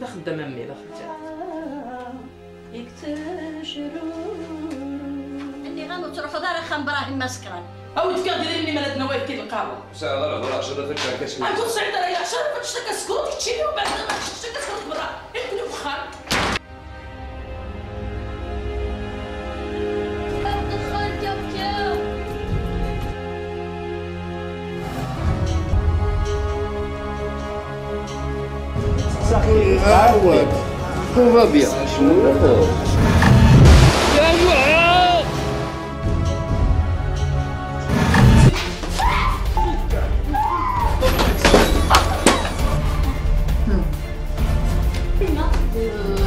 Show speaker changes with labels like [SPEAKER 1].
[SPEAKER 1] دا خدامه امي دا
[SPEAKER 2] إني غنوت رفضها راه خان براهيم ما
[SPEAKER 1] أو تكا ديري لي مالات نوايا كي القهوه
[SPEAKER 3] ساعه لا لا شرفتك كاش أنا كنت
[SPEAKER 1] صعيطه راهي عشرة فاش تكسكوت تشيلي وبعد
[SPEAKER 3] água com a abertura não.
[SPEAKER 1] Não.